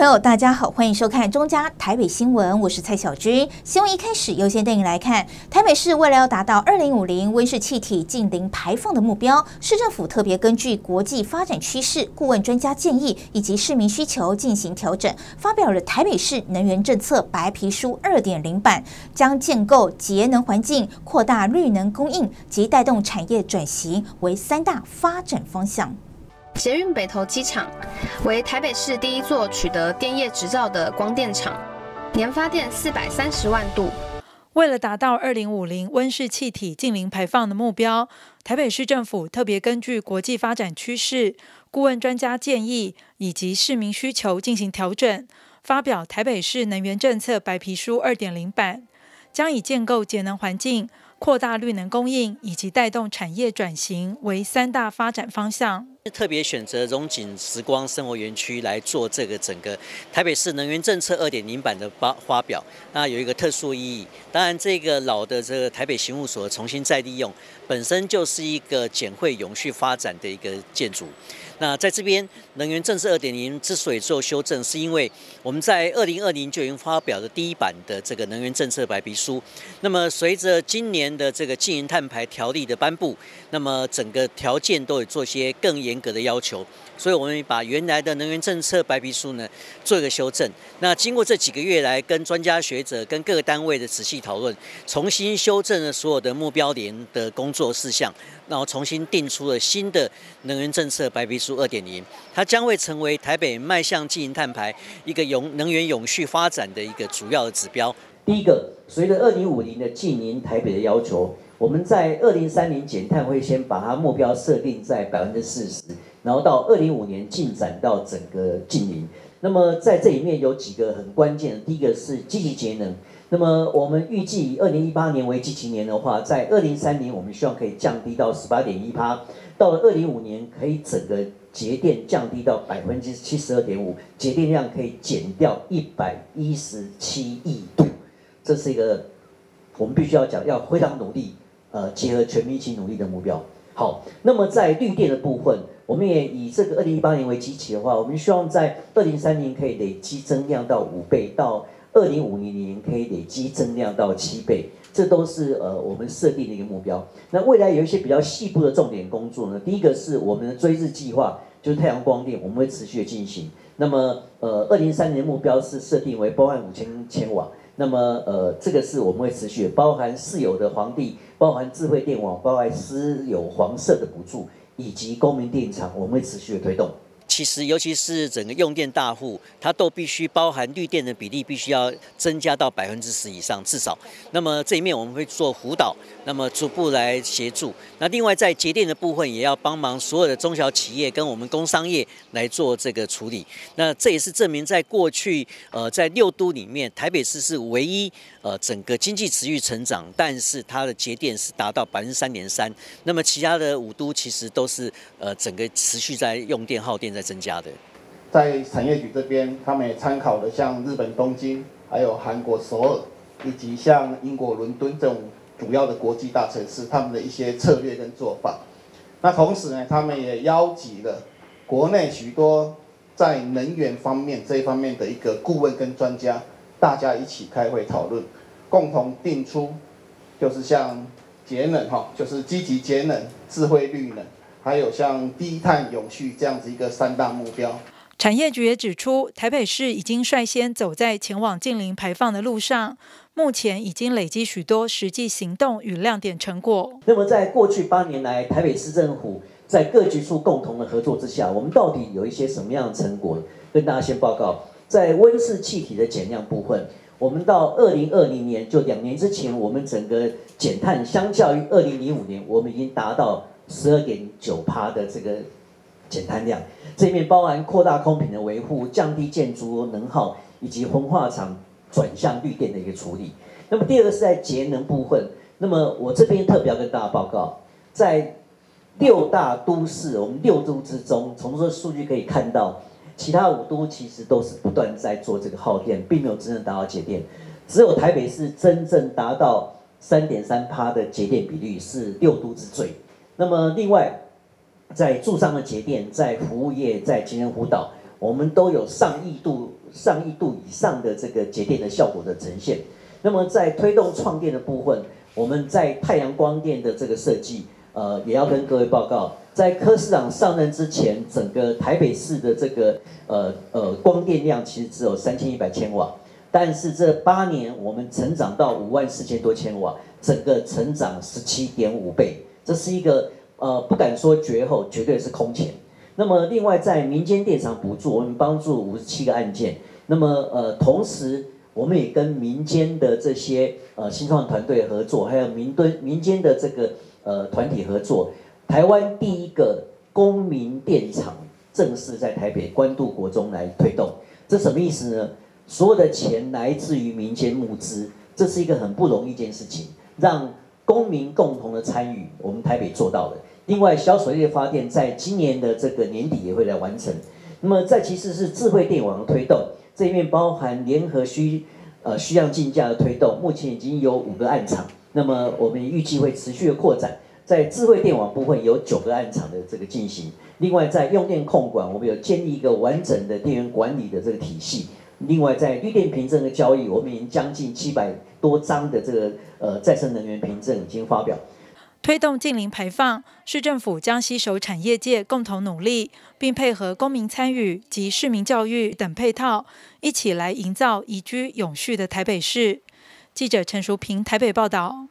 朋友，大家好，欢迎收看中嘉台北新闻，我是蔡小军。新闻一开始，优先带你来看，台北市为了要达到二零五零温室气体净零排放的目标，市政府特别根据国际发展趋势、顾问专家建议以及市民需求进行调整，发表了台北市能源政策白皮书二点零版，将建构节能环境、扩大绿能供应及带动产业转型为三大发展方向。捷运北投机场为台北市第一座取得电业执照的光电厂，年发电四百三十万度。为了达到二零五零温室气体净零排放的目标，台北市政府特别根据国际发展趋势、顾问专家建议以及市民需求进行调整，发表台北市能源政策白皮书二点零版，将以建构节能环境、扩大绿能供应以及带动产业转型为三大发展方向。特别选择荣景时光生活园区来做这个整个台北市能源政策二点零版的发发表，那有一个特殊意义。当然，这个老的这个台北行务所重新再利用，本身就是一个简惠永续发展的一个建筑。那在这边，能源政策二点零之所以做修正，是因为我们在二零二零就已经发表了第一版的这个能源政策白皮书。那么随着今年的这个经营碳排条例的颁布，那么整个条件都有做些更严格的要求。所以我们把原来的能源政策白皮书呢做一个修正。那经过这几个月来跟专家学者、跟各个单位的仔细讨论，重新修正了所有的目标连的工作事项，然后重新定出了新的能源政策白皮书二点零。它将会成为台北迈向经营碳排一个永能源永续发展的一个主要的指标。第一个，随着二零五零的近邻台北的要求，我们在二零三零减碳会先把它目标设定在百分之四十。然后到二零五年进展到整个近零，那么在这里面有几个很关键的，第一个是积极节能。那么我们预计以二零一八年为积极年的话，在二零三年我们希望可以降低到十八点一趴，到了二零五年可以整个节电降低到百分之七十二点五，节电量可以减掉一百一十七亿度，这是一个我们必须要讲要非常努力，呃，结合全民一起努力的目标。好，那么在绿电的部分。我们也以这个二零一八年为基期的话，我们希望在二零三年可以累积增量到五倍，到二零五零年可以累积增量到七倍，这都是呃我们设定的一个目标。那未来有一些比较细部的重点工作呢，第一个是我们的追日计划，就是太阳光电，我们会持续的进行。那么呃二零三年目标是设定为包含五千千瓦，那么呃这个是我们会持续包含私有的黄地，包含智慧电网，包含私有黄色的补助。以及公民电厂，我们会持续的推动。其实，尤其是整个用电大户，它都必须包含绿电的比例，必须要增加到百分之十以上，至少。那么这一面我们会做辅导，那么逐步来协助。那另外在节电的部分，也要帮忙所有的中小企业跟我们工商业来做这个处理。那这也是证明，在过去，呃，在六都里面，台北市是唯一，呃，整个经济持续成长，但是它的节电是达到百分之三点三。那么其他的五都其实都是，呃，整个持续在用电耗电在。增加的，在产业局这边，他们也参考了像日本东京，还有韩国首尔，以及像英国伦敦这种主要的国际大城市，他们的一些策略跟做法。那同时呢，他们也邀集了国内许多在能源方面这一方面的一个顾问跟专家，大家一起开会讨论，共同定出，就是像节能哈，就是积极节能、智慧绿能。还有像低碳永续这样子一个三大目标，产业局也指出，台北市已经率先走在前往近零排放的路上，目前已经累积许多实际行动与亮点成果。那么，在过去八年来，台北市政府在各局处共同的合作之下，我们到底有一些什么样的成果？跟大家先报告，在温室气体的减量部分，我们到二零二零年，就两年之前，我们整个减碳相较于二零零五年，我们已经达到。十二点九趴的这个减碳量，这面包含扩大空品的维护、降低建筑能耗以及焚化厂转向绿电的一个处理。那么第二个是在节能部分，那么我这边特别要跟大家报告，在六大都市，我们六都之中，从这数据可以看到，其他五都其实都是不断在做这个耗电，并没有真正达到节电，只有台北市真正达到三点三趴的节电比率，是六都之最。那么，另外，在住商的节电，在服务业，在节能辅导，我们都有上亿度上亿度以上的这个节电的效果的呈现。那么在推动创电的部分，我们在太阳光电的这个设计，呃，也要跟各位报告，在柯市长上任之前，整个台北市的这个呃呃光电量其实只有三千一百千瓦，但是这八年我们成长到五万四千多千瓦，整个成长十七点五倍，这是一个呃不敢说绝后，绝对是空前。那么另外在民间电厂补助，我们帮助五十七个案件，那么呃同时。我们也跟民间的这些呃新创团队合作，还有民敦民间的这个呃团体合作。台湾第一个公民电厂正式在台北关渡国中来推动，这什么意思呢？所有的钱来自于民间募资，这是一个很不容易一件事情，让公民共同的参与，我们台北做到了。另外，小水力发电在今年的这个年底也会来完成。那么，再其次是智慧电网的推动。这一面包含联合需呃需要竞价的推动，目前已经有五个暗场，那么我们预计会持续的扩展，在智慧电网部分有九个暗场的这个进行。另外在用电控管，我们有建立一个完整的电源管理的这个体系。另外在绿电凭证的交易，我们已经将近七百多张的这个呃再生能源凭证已经发表。推动近零排放，市政府将携手产业界共同努力，并配合公民参与及市民教育等配套，一起来营造宜居永续的台北市。记者陈淑平台北报道。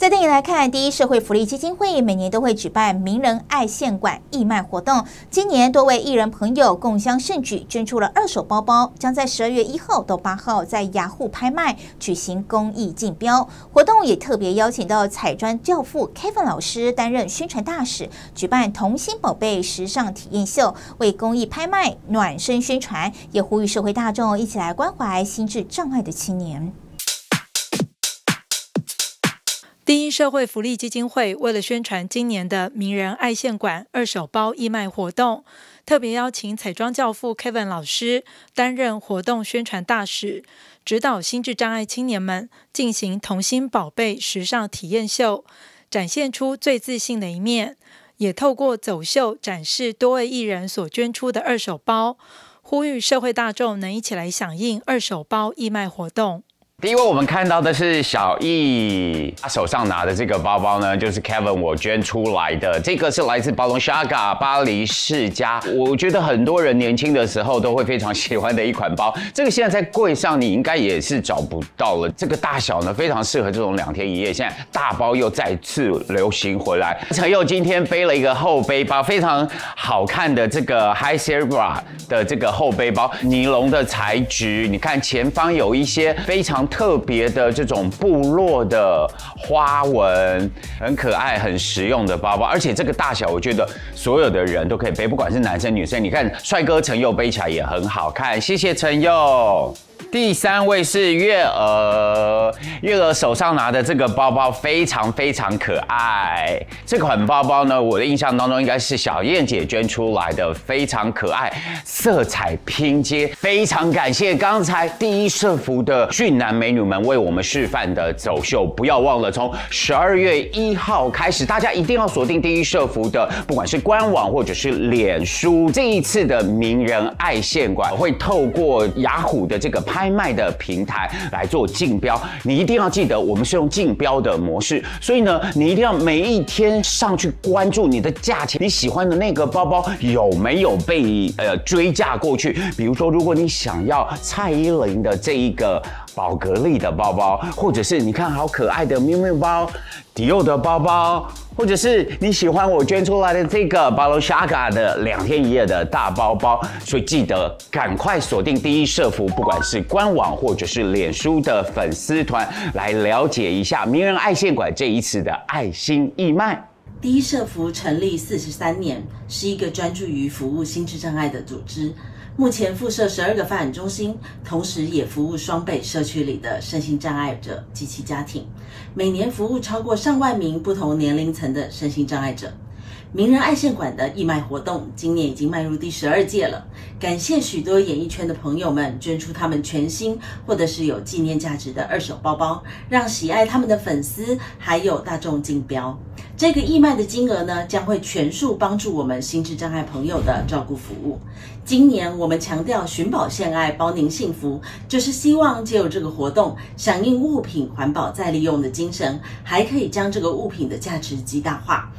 在电影来看，第一社会福利基金会每年都会举办名人爱献馆义卖活动。今年多位艺人朋友共襄盛举，捐出了二手包包，将在十二月一号到八号在雅虎拍卖举行公益竞标活动。也特别邀请到彩妆教父 Kevin 老师担任宣传大使，举办童心宝贝时尚体验秀，为公益拍卖暖身宣传，也呼吁社会大众一起来关怀心智障碍的青年。第一社会福利基金会为了宣传今年的名人爱线馆二手包义卖活动，特别邀请彩妆教父 Kevin 老师担任活动宣传大使，指导心智障碍青年们进行童心宝贝时尚体验秀，展现出最自信的一面。也透过走秀展示多位艺人所捐出的二手包，呼吁社会大众能一起来响应二手包义卖活动。第一位我们看到的是小易，他手上拿的这个包包呢，就是 Kevin 我捐出来的。这个是来自 Balenciaga 巴黎世家，我觉得很多人年轻的时候都会非常喜欢的一款包。这个现在在柜上你应该也是找不到了。这个大小呢，非常适合这种两天一夜。现在大包又再次流行回来。陈佑今天背了一个后背包，非常好看的这个 High Sierra 的这个后背包，尼龙的材质。你看前方有一些非常。特别的这种部落的花纹，很可爱、很实用的包包，而且这个大小，我觉得所有的人都可以背，不管是男生女生。你看，帅哥陈佑背起来也很好看。谢谢陈佑。第三位是月娥，月娥手上拿的这个包包非常非常可爱。这款包包呢，我的印象当中应该是小燕姐捐出来的，非常可爱，色彩拼接。非常感谢刚才第一社服的俊男美女们为我们示范的走秀，不要忘了从十二月一号开始，大家一定要锁定第一社服的，不管是官网或者是脸书，这一次的名人爱线馆会透过雅虎的这个拍。拍卖的平台来做竞标，你一定要记得，我们是用竞标的模式，所以呢，你一定要每一天上去关注你的价钱，你喜欢的那个包包有没有被呃追价过去？比如说，如果你想要蔡依林的这一个。宝格丽的包包，或者是你看好可爱的喵喵包，迪奥的包包，或者是你喜欢我捐出来的这个 Balenciaga 的两天一夜的大包包，所以记得赶快锁定第一社服，不管是官网或者是脸书的粉丝团，来了解一下名人爱线馆这一次的爱心义卖。第一社服成立四十三年，是一个专注于服务心智障碍的组织。目前附设十二个发展中心，同时也服务双北社区里的身心障碍者及其家庭，每年服务超过上万名不同年龄层的身心障碍者。名人爱线馆的义卖活动今年已经迈入第十二届了。感谢许多演艺圈的朋友们捐出他们全新或者是有纪念价值的二手包包，让喜爱他们的粉丝还有大众竞标。这个义卖的金额呢，将会全数帮助我们心智障碍朋友的照顾服务。今年我们强调寻宝献爱，包您幸福，就是希望借由这个活动，响应物品环保再利用的精神，还可以将这个物品的价值极大化。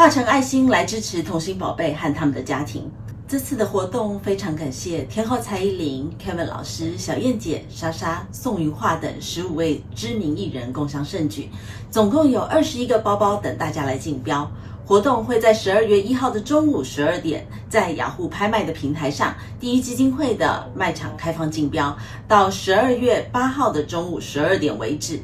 化成爱心来支持童心宝贝和他们的家庭。这次的活动非常感谢天后蔡依林、Kevin 老师、小燕姐、莎莎、宋云画等十五位知名艺人共襄盛举，总共有二十一个包包等大家来竞标。活动会在十二月一号的中午十二点，在雅虎拍卖的平台上，第一基金会的卖场开放竞标，到十二月八号的中午十二点为止，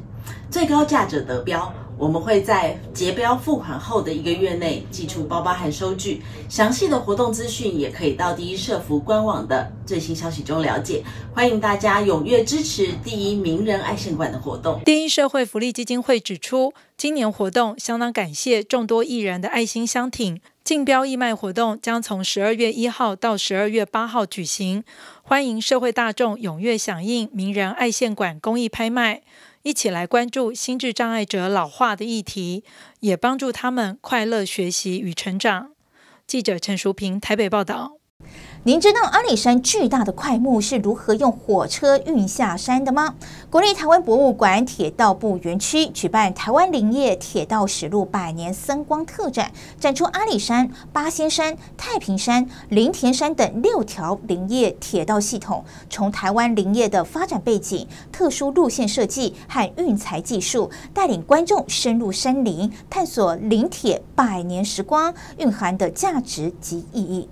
最高价者得标。我们会在结标付款后的一个月内寄出包包和收据。详细的活动资讯也可以到第一社服官网的最新消息中了解。欢迎大家踊跃支持第一名人爱线馆的活动。第一社会福利基金会指出，今年活动相当感谢众多艺人的爱心相挺。竞标义卖活动将从十二月一号到十二月八号举行，欢迎社会大众踊跃响应名人爱线馆公益拍卖。一起来关注心智障碍者老化的议题，也帮助他们快乐学习与成长。记者陈淑平台北报道。您知道阿里山巨大的块木是如何用火车运下山的吗？国立台湾博物馆铁道部园区举办台湾林业铁道史录百年森光特展，展出阿里山、八仙山、太平山、林田山等六条林业铁道系统，从台湾林业的发展背景、特殊路线设计和运材技术，带领观众深入山林，探索林铁百年时光蕴含的价值及意义。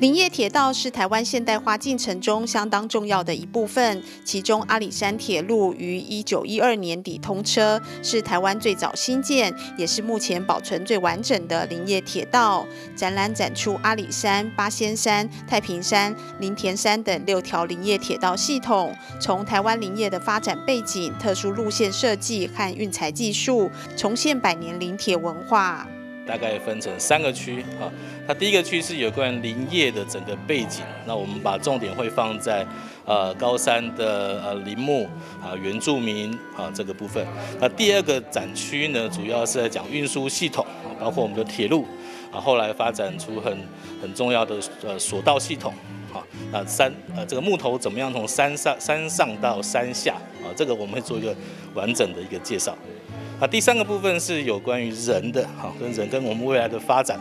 林业铁道是台湾现代化进程中相当重要的一部分，其中阿里山铁路于一九一二年底通车，是台湾最早新建，也是目前保存最完整的林业铁道。展览展出阿里山、八仙山、太平山、林田山等六条林业铁道系统，从台湾林业的发展背景、特殊路线设计和运材技术，重现百年林铁文化。大概分成三个区啊，那第一个区是有关林业的整个背景，那我们把重点会放在呃高山的呃林木啊原住民啊这个部分。那第二个展区呢，主要是在讲运输系统，包括我们的铁路啊，后来发展出很很重要的呃索道系统啊，那山呃这个木头怎么样从山上山上到山下啊，这个我们会做一个完整的一个介绍。啊，第三个部分是有关于人的，哈，跟人跟我们未来的发展，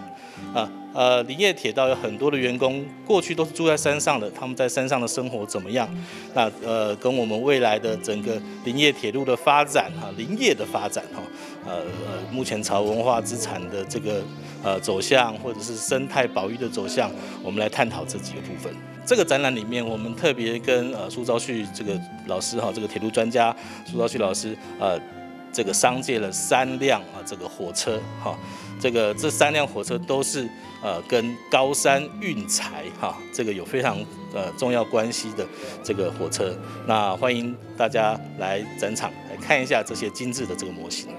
啊，呃，林业铁道有很多的员工，过去都是住在山上的，他们在山上的生活怎么样？那呃，跟我们未来的整个林业铁路的发展，哈，林业的发展，哈，呃呃，目前朝文化资产的这个呃走向，或者是生态保育的走向，我们来探讨这几个部分。这个展览里面，我们特别跟呃苏昭旭这个老师，哈，这个铁路专家苏昭旭老师，呃。这个商借了三辆啊，这个火车哈，这个这三辆火车都是呃跟高山运材哈，这个有非常呃重要关系的这个火车。那欢迎大家来展场来看一下这些精致的这个模型。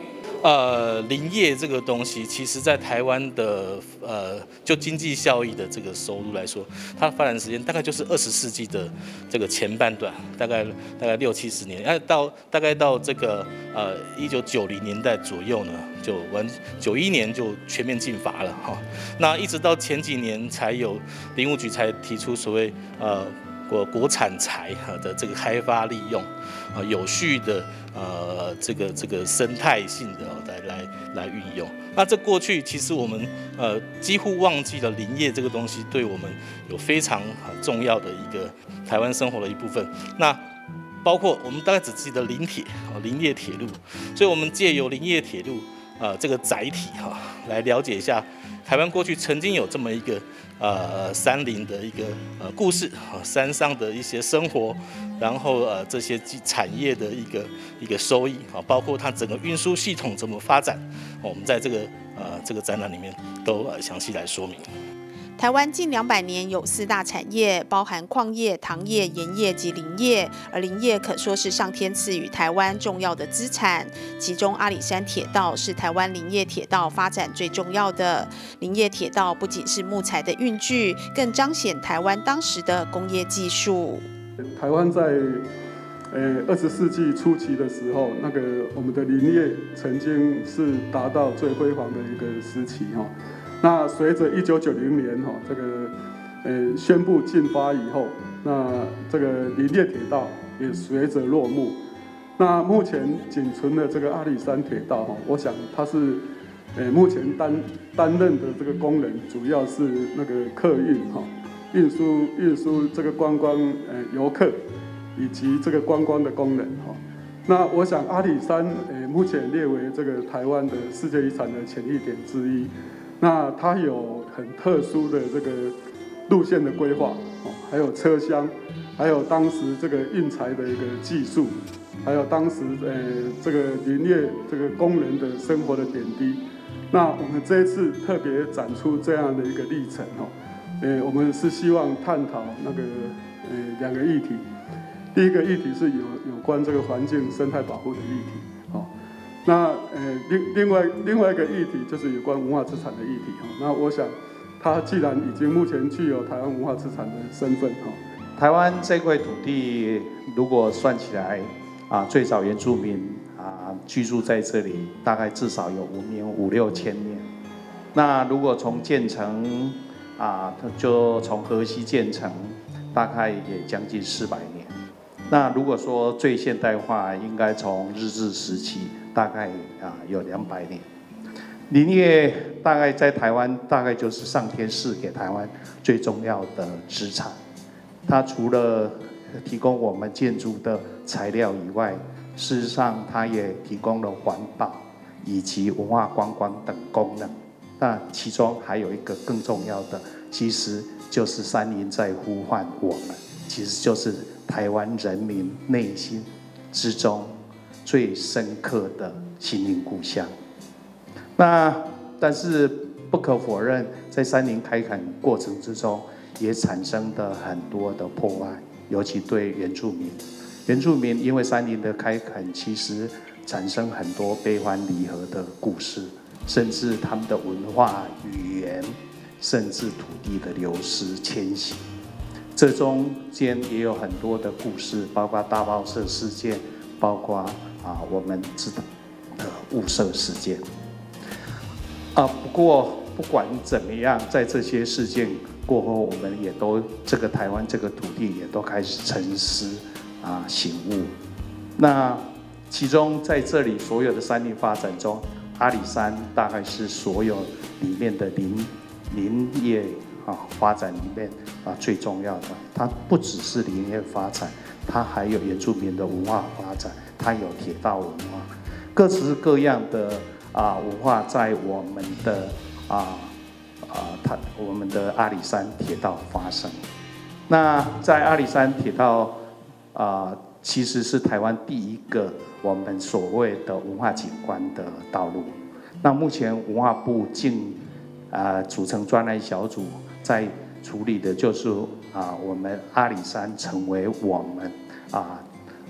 呃，林业这个东西，其实在台湾的呃，就经济效益的这个收入来说，它发展时间大概就是二十世纪的这个前半段，大概大概六七十年，哎，到大概到这个呃一九九零年代左右呢，就完九一年就全面禁伐了哈，那一直到前几年才有林务局才提出所谓呃。国国产材哈的这个开发利用，啊，有序的呃这个这个生态性的来来来运用。那这过去其实我们呃几乎忘记了林业这个东西对我们有非常重要的一个台湾生活的一部分。那包括我们大概只记得林铁啊林业铁路，所以我们借由林业铁路啊这个载体哈来了解一下台湾过去曾经有这么一个。呃，山林的一个呃故事啊，山上的一些生活，然后呃这些产业的一个一个收益啊，包括它整个运输系统怎么发展，我们在这个呃这个展览里面都详细来说明。台湾近两百年有四大产业，包含矿业、糖业、盐业及林业，而林业可说是上天赐予台湾重要的资产。其中阿里山铁道是台湾林业铁道发展最重要的。林业铁道不仅是木材的运具，更彰显台湾当时的工业技术。台湾在呃二十世纪初期的时候，那个我们的林业曾经是达到最辉煌的一个时期哈。那随着一九九零年哈这个呃宣布进发以后，那这个林业铁道也随着落幕。那目前仅存的这个阿里山铁道哈，我想它是呃目前担担任的这个功能，主要是那个客运哈运输运输这个观光呃游客以及这个观光的功能哈。那我想阿里山呃目前列为这个台湾的世界遗产的潜力点之一。那它有很特殊的这个路线的规划，哦，还有车厢，还有当时这个运材的一个技术，还有当时呃这个林业这个工人的生活的点滴。那我们这一次特别展出这样的一个历程，哦，呃，我们是希望探讨那个呃两个议题。第一个议题是有有关这个环境生态保护的议题。那呃，另另外另外一个议题就是有关文化资产的议题哈。那我想，它既然已经目前具有台湾文化资产的身份哈，台湾这块土地如果算起来啊，最早原住民啊居住在这里，大概至少有五年五六千年。那如果从建成啊，就从河西建成，大概也将近四百年。那如果说最现代化，应该从日治时期。大概啊有两百年，林业大概在台湾大概就是上天赐给台湾最重要的资产。它除了提供我们建筑的材料以外，事实上它也提供了环保以及文化观光等功能。那其中还有一个更重要的，其实就是山林在呼唤我们，其实就是台湾人民内心之中。最深刻的心灵故乡。那但是不可否认，在山林开垦过程之中，也产生的很多的破坏，尤其对原住民。原住民因为山林的开垦，其实产生很多悲欢离合的故事，甚至他们的文化、语言，甚至土地的流失、迁徙，这中间也有很多的故事，包括大爆社事件，包括。啊，我们知道的雾社事件啊，不过不管怎么样，在这些事件过后，我们也都这个台湾这个土地也都开始沉思啊醒悟。那其中在这里所有的山林发展中，阿里山大概是所有里面的林林业啊发展里面啊最重要的。它不只是林业发展，它还有原住民的文化发展。它有铁道文化，各式各样的啊文化在我们的啊啊它我们的阿里山铁道发生。那在阿里山铁道啊，其实是台湾第一个我们所谓的文化景观的道路。那目前文化部竟啊组成专案小组，在处理的就是啊我们阿里山成为我们啊。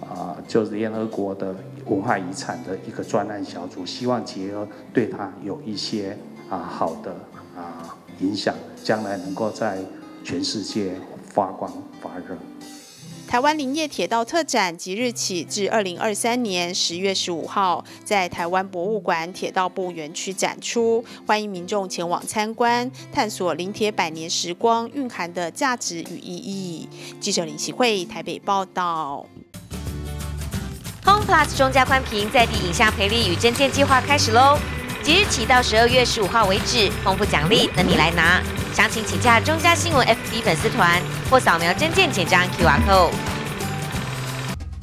啊，就是联合国的文化遗产的一个专案小组，希望结合对它有一些啊好的啊影响，将来能够在全世界发光发热。台湾林业铁道特展即日起至二零二三年十月十五号，在台湾博物馆铁道部园区展出，欢迎民众前往参观，探索林铁百年时光蕴含的价值与意义。记者林启慧台北报道。Home Plus 中加宽屏在地影像赔礼与证件计划开始喽！即日起到十二月十五号为止，丰富奖励等你来拿。详情请加中嘉新闻 FB 粉丝团或扫描真件简章 QR code。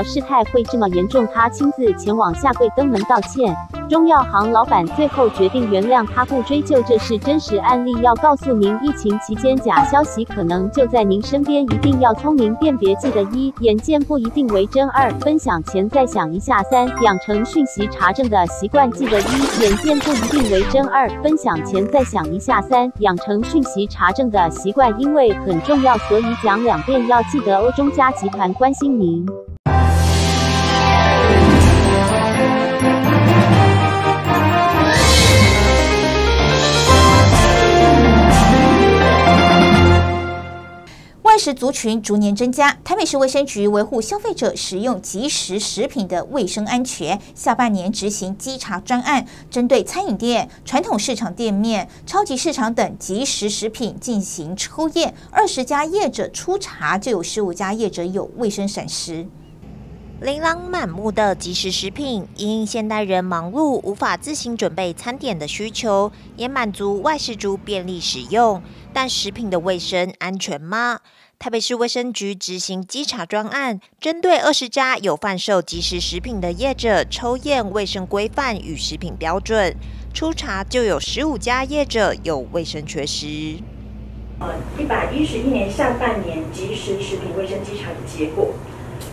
事态会这么严重，他亲自前往下跪登门道歉。中药行老板最后决定原谅他，不追究。这是真实案例，要告诉您，疫情期间假消息可能就在您身边，一定要聪明辨别。记得一，眼见不一定为真；二，分享前再想一下；三，养成讯息查证的习惯。记得一，眼见不一定为真；二，分享前再想一下；三，养成讯息查证的习惯，因为很重要，所以讲两遍。要记得，欧中家集团关心您。外食族群逐年增加，台北市卫生局维护消费者食用即食食品的卫生安全，下半年执行稽查专案，针对餐饮店、传统市场店面、超级市场等即食食品进行抽验，二十家业者初查就有十五家业者有卫生闪失。琳琅满目的即食食品，因现代人忙碌无法自行准备餐点的需求，也满足外食族便利使用。但食品的卫生安全吗？台北市卫生局执行稽查专案，针对二十家有贩售即食食品的业者抽验卫生规范与食品标准，初查就有十五家业者有卫生缺失。呃，一百一十一年下半年即食食品卫生稽查的结果。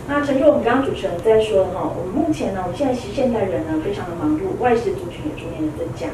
那诚如我们刚刚主持人在说哈，我们目前呢，我们现在其实现代人呢非常的忙碌，外食族群也逐年的增加，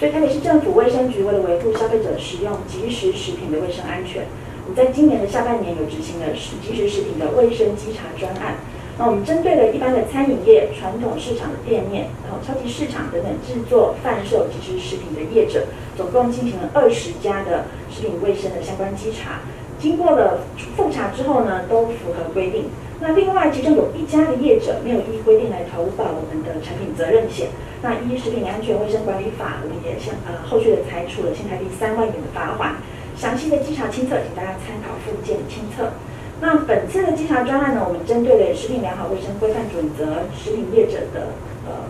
所以台北市政府卫生局为了维护消费者使用即食食品的卫生安全。在今年的下半年有执行了食即食食品的卫生稽查专案。那我们针对了一般的餐饮业、传统市场的店面，然后超级市场等等制作贩售即食食品的业者，总共进行了二十家的食品卫生的相关稽查。经过了复查之后呢，都符合规定。那另外其中有一家的业者没有依规定来投保我们的产品责任险。那依食品安全卫生管理法，我们也向呃后续的裁处了新台币三万元的罚款。详细的稽查清册，请大家参考附件清册。那本次的稽查专案呢，我们针对了食品良好卫生规范准则、食品业者的呃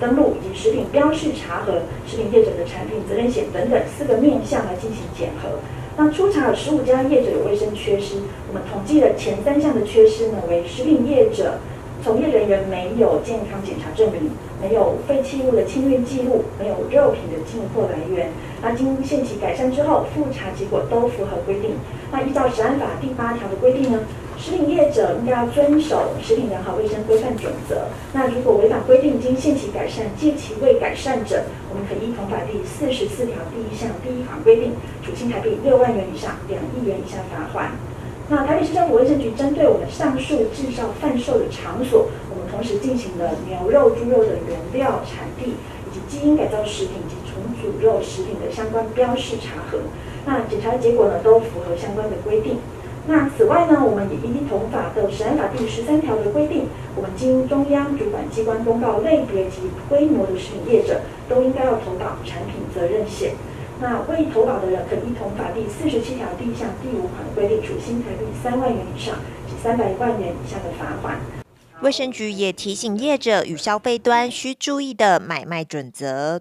登录以及食品标示查核、食品业者的产品责任险等等四个面向来进行检核。那初查了十五家业者有卫生缺失，我们统计了前三项的缺失呢，为食品业者。从业人员没有健康检查证明，没有废弃物的清运记录，没有肉品的进货来源。那经限期改善之后，复查结果都符合规定。那依照食安法第八条的规定呢，食品业者应该要遵守食品良好卫生规范准则。那如果违反规定，经限期改善，借期未改善者，我们可依同法第四十四条第一项第一款规定，处新台币六万元以上两亿元以下罚款。那台北市政府卫生局针对我们上述制造贩售的场所，同时进行了牛肉、猪肉的原料产地以及基因改造食品及重组肉食品的相关标示查核。那检查结果呢，都符合相关的规定。那此外呢，我们也依同法的食安法第十三条的规定，我们经中央主管机关公告类别及规模的食品业者，都应该要投保产品责任险。那未投保的人，可依同法第四十七条第一项第五款规定，处新台币三万元以上及三百万元以下的罚款。卫生局也提醒业者与消费端需注意的买卖准则。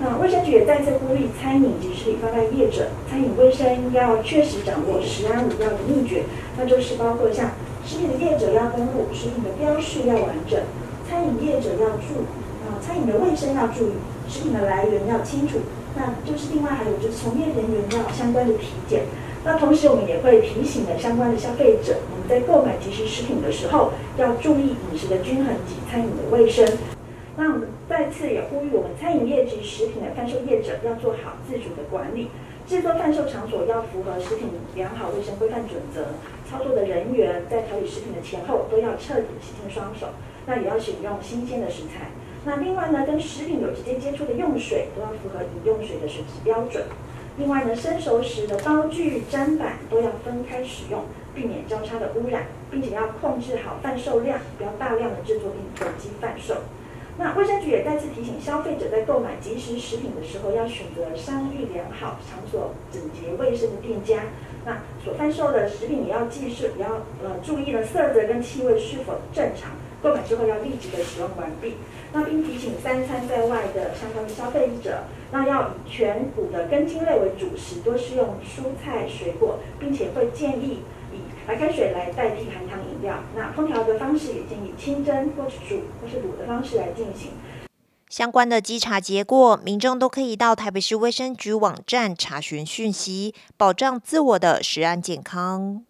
那卫生局也再次呼吁餐饮及食品贩卖业者，餐饮卫生要确实掌握食安五要的秘诀，那就是包括像食品的业者要登录，食品的标示要完整，餐饮业者要注啊，餐饮的卫生要注意，食品的来源要清楚。那就是另外还有就是从业人员要相关的体检。那同时我们也会提醒了相关的消费者，我们在购买即食食品的时候要注意饮食的均衡及餐饮的卫生。那我们再次也呼吁我们餐饮业及食品的贩售业者要做好自主的管理，制作贩售场所要符合食品良好卫生规范准则，操作的人员在调理食品的前后都要彻底洗净双手，那也要选用新鲜的食材。那另外呢，跟食品有直接接触的用水都要符合饮用水的水质标准。另外呢，生熟时的刀具、砧板都要分开使用。避免交叉的污染，并且要控制好贩售量，不要大量的制作并囤积贩售。那卫生局也再次提醒消费者，在购买即食食品的时候，要选择商誉良好、场所整洁卫生的店家。那所贩售的食品也要记是，也要呃注意了色泽跟气味是否正常。购买之后要立即的使用完毕。那并提醒三餐在外的相关的消费者，那要以全谷的根茎类为主食，多食用蔬菜水果，并且会建议以。白开水来代替含糖饮料。那烹调的方式也建议清蒸或是煮或是卤的方式来进行。相关的稽查结果，民众都可以到台北市卫生局网站查询讯息，保障自我的食安健康。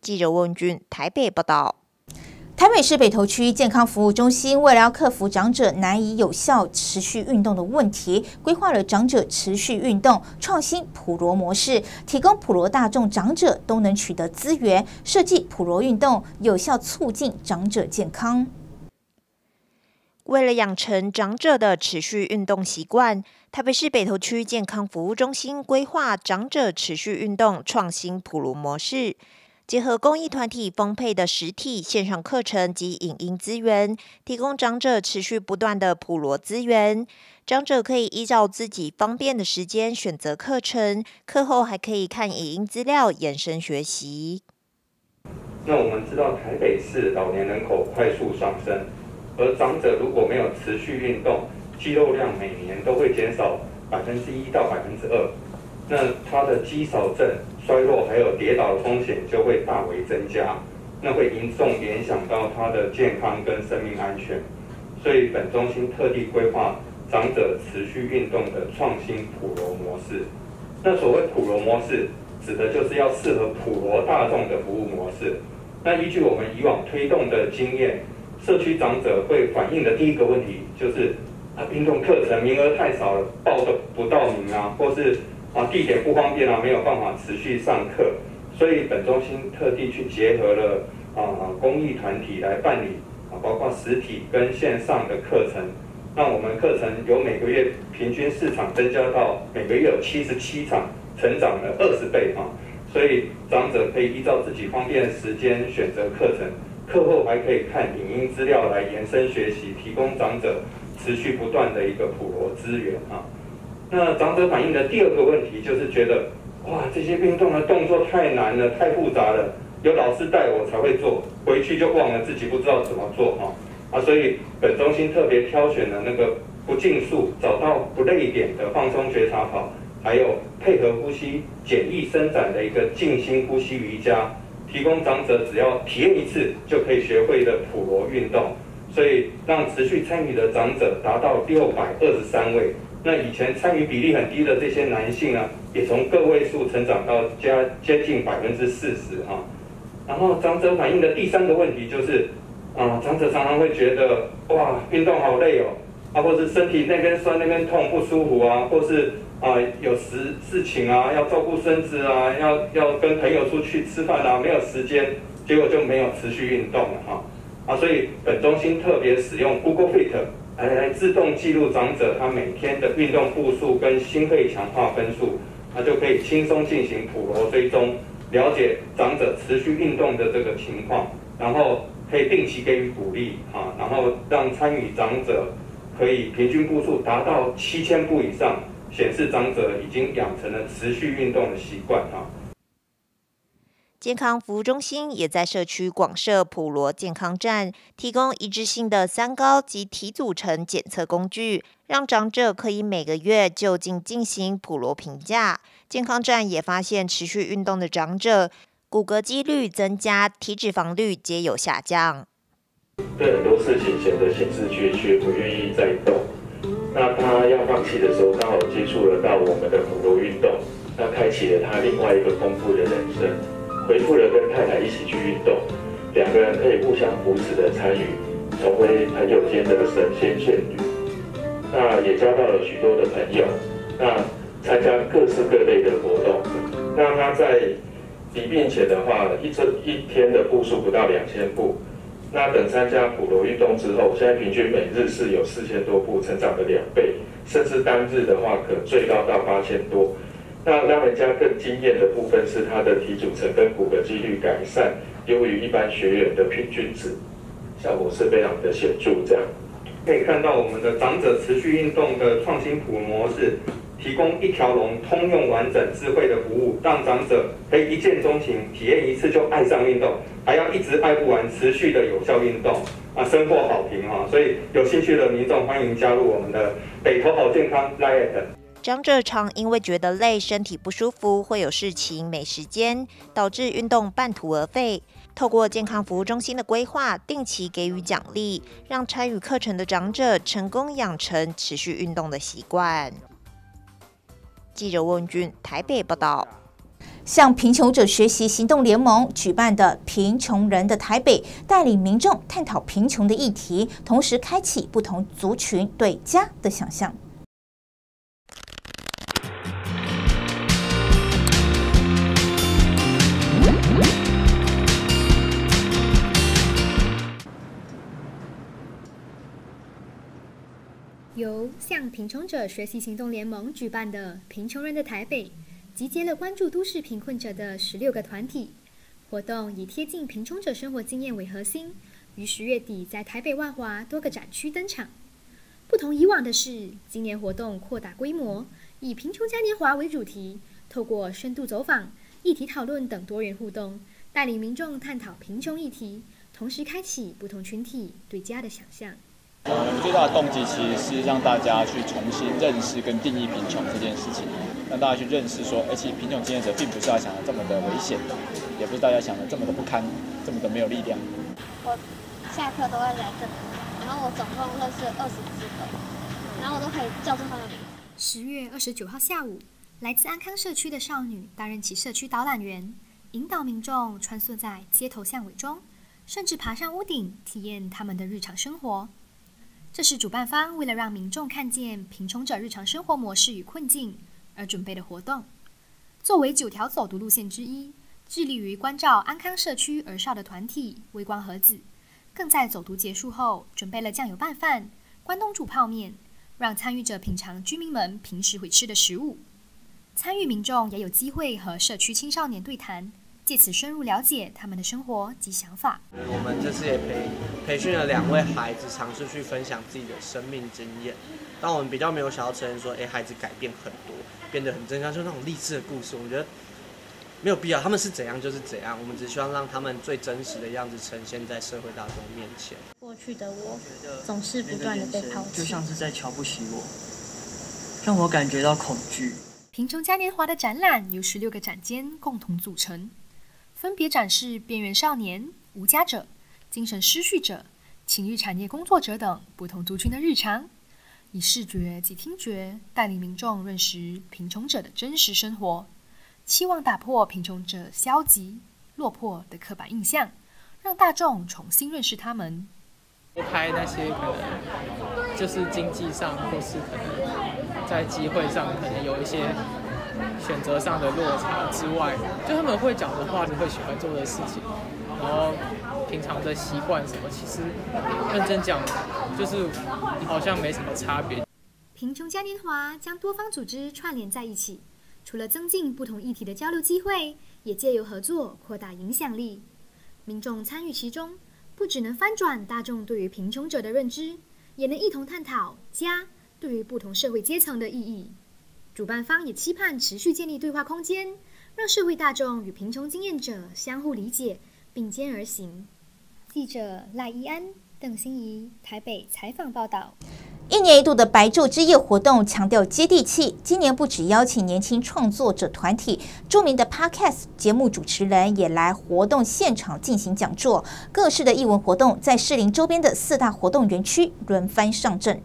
记者温俊台北报道。台北市北投区健康服务中心为了要克服长者难以有效持续运动的问题，规划了长者持续运动创新普罗模式，提供普罗大众长者都能取得资源，设计普罗运动，有效促进长者健康。为了养成长者的持续运动习惯，台北市北投区健康服务中心规划长者持续运动创新普罗模式。结合公益团体丰沛的实体、线上课程及影音资源，提供长者持续不断的普罗资源。长者可以依照自己方便的时间选择课程，课后还可以看影音资料延伸学习。那我们知道台北市老年人口快速上升，而长者如果没有持续运动，肌肉量每年都会减少百分之一到百分之二。那他的肌少症。衰弱还有跌倒的风险就会大为增加，那会严重影响到他的健康跟生命安全。所以本中心特地规划长者持续运动的创新普罗模式。那所谓普罗模式，指的就是要适合普罗大众的服务模式。那依据我们以往推动的经验，社区长者会反映的第一个问题就是，啊，运动课程名额太少了，报的不到名啊，或是。啊，地点不方便啊，没有办法持续上课，所以本中心特地去结合了啊公益团体来办理啊，包括实体跟线上的课程。那我们课程由每个月平均市场增加到每个月有七十七场，成长了二十倍啊！所以长者可以依照自己方便的时间选择课程，课后还可以看影音资料来延伸学习，提供长者持续不断的一个普罗资源啊。那长者反映的第二个问题就是觉得，哇，这些运动的动作太难了，太复杂了，有老师带我才会做，回去就忘了自己不知道怎么做哈啊，所以本中心特别挑选了那个不竞速，找到不累点的放松觉察跑，还有配合呼吸简易伸展的一个静心呼吸瑜伽，提供长者只要体验一次就可以学会的普罗运动，所以让持续参与的长者达到六百二十三位。那以前参与比例很低的这些男性呢，也从个位数成长到加接近百分之四十哈。然后长者反映的第三个问题就是，啊，长者常常会觉得哇，运动好累哦，啊，或是身体那边酸那边痛不舒服啊，或是啊有事事情啊要照顾孙子啊，要要跟朋友出去吃饭啊，没有时间，结果就没有持续运动了哈。啊，所以本中心特别使用 Google Fit。来来自动记录长者他每天的运动步数跟心肺强化分数，他就可以轻松进行普罗追踪，了解长者持续运动的这个情况，然后可以定期给予鼓励啊，然后让参与长者可以平均步数达到七千步以上，显示长者已经养成了持续运动的习惯啊。健康服务中心也在社区广设普罗健康站，提供一致性的三高及体组成检测工具，让长者可以每个月就近进行普罗评价。健康站也发现，持续运动的长者，骨骼肌率增加，体脂肪率皆有下降。对很多事情显得兴致缺缺，不愿意再动。那他要放弃的时候，刚好接触了到我们的普罗运动，那开启了他另外一个丰富的人生。回复了跟太太一起去运动，两个人可以互相扶持的参与，成为朋友间的神仙眷侣。那也交到了许多的朋友，那参加各式各类的活动。那他在离病前的话，一周一天的步数不到两千步。那等参加普罗运动之后，现在平均每日是有四千多步，成长的两倍，甚至单日的话可最高到八千多。那让人家更惊艳的部分是它的体组成跟骨骼肌率改善优于一般学员的平均值，效果是非常的显著。这样可以看到我们的长者持续运动的创新普模式，提供一条龙通用完整智慧的服务，让长者可以一见钟情，体验一次就爱上运动，还要一直爱不完，持续的有效运动啊，收获好评哈。所以有兴趣的民众欢迎加入我们的北投好健康 Light。长者常因为觉得累、身体不舒服，会有事情没时间，导致运动半途而废。透过健康服务中心的规划，定期给予奖励，让参与课程的长者成功养成持续运动的习惯。记者温俊台北报道。向贫穷者学习行动联盟举办的“贫穷人的台北”，带领民众探讨贫穷的议题，同时开启不同族群对家的想象。由向贫穷者学习行动联盟举办的“贫穷人的台北”，集结了关注都市贫困者的十六个团体。活动以贴近贫穷者生活经验为核心，于十月底在台北万华多个展区登场。不同以往的是，今年活动扩大规模，以“贫穷嘉年华”为主题，透过深度走访、议题讨论等多元互动，带领民众探讨贫穷议题，同时开启不同群体对家的想象。我们最大的动机其实是让大家去重新认识跟定义贫穷这件事情，让大家去认识说，而且贫穷经验者并不是大家想的这么的危险，也不是大家想的这么的不堪，这么的没有力量。我下课都会来这里，然后我总共认识二十几个，然后我都可以叫出他们名字。十月二十九号下午，来自安康社区的少女担任起社区导览员，引导民众穿梭在街头巷尾中，甚至爬上屋顶体验他们的日常生活。这是主办方为了让民众看见贫穷者日常生活模式与困境而准备的活动。作为九条走读路线之一，致力于关照安康社区儿少的团体微光盒子，更在走读结束后准备了酱油拌饭、关东煮泡面，让参与者品尝居民们平时会吃的食物。参与民众也有机会和社区青少年对谈。借此深入了解他们的生活及想法。我们这次也培培训了两位孩子，尝试去分享自己的生命经验。但我们比较没有想要承认说，哎，孩子改变很多，变得很真相，就那种励志的故事。我觉得没有必要，他们是怎样就是怎样。我们只希望让他们最真实的样子呈现在社会大众面前。过去的我总是不断的被抛弃，就像是在瞧不起我，让我感觉到恐惧。贫穷嘉年华的展览由十六个展间共同组成。分别展示边缘少年、无家者、精神失序者、情欲产业工作者等不同族群的日常，以视觉及听觉带领民众认识贫穷者的真实生活，期望打破贫穷者消极落魄的刻板印象，让大众重新认识他们。拨开那些可能就是经济上或是可能在机会上可能有一些。选择上的落差之外，就他们会讲的话，你会喜欢做的事情，然后平常的习惯什么，其实认真讲，就是好像没什么差别。贫穷嘉年华将多方组织串联在一起，除了增进不同议题的交流机会，也借由合作扩大影响力。民众参与其中，不只能翻转大众对于贫穷者的认知，也能一同探讨家对于不同社会阶层的意义。主办方也期盼持续建立对话空间，让社会大众与贫穷经验者相互理解，并肩而行。记者赖依安、邓心怡台北采访报道。一年一度的白昼之夜活动强调接地气，今年不止邀请年轻创作者团体，著名的 Podcast 节目主持人也来活动现场进行讲座，各式的艺文活动在士林周边的四大活动园区轮番上阵。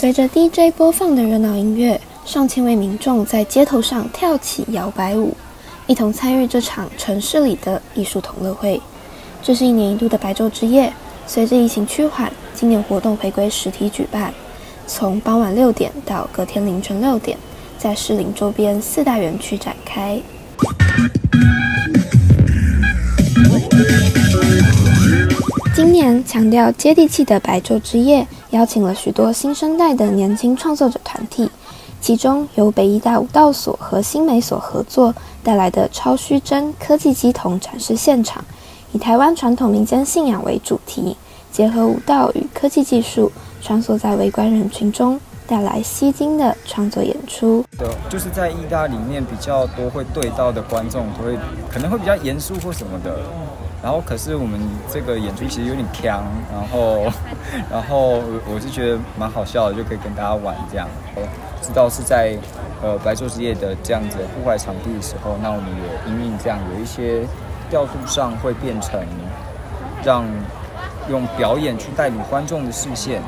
随着 DJ 播放的热闹音乐，上千位民众在街头上跳起摇摆舞，一同参与这场城市里的艺术同乐会。这是一年一度的白昼之夜，随着疫情趋缓，今年活动回归实体举办，从傍晚六点到隔天凌晨六点，在士林周边四大园区展开。今年强调接地气的白昼之夜，邀请了许多新生代的年轻创作者团体，其中由北艺大舞蹈所和新美所合作带来的超虚真科技机童展示现场，以台湾传统民间信仰为主题，结合舞蹈与科技技术，穿梭在围观人群中，带来吸睛的创作演出。就是在艺大里面比较多会对到的观众，都会可能会比较严肃或什么的。然后，可是我们这个演出其实有点强，然后，然后我是觉得蛮好笑的，就可以跟大家玩这样。知道是在呃白昼之夜的这样子户外场地的时候，那我们也因应这样有一些调度上会变成让用表演去带领观众的视线。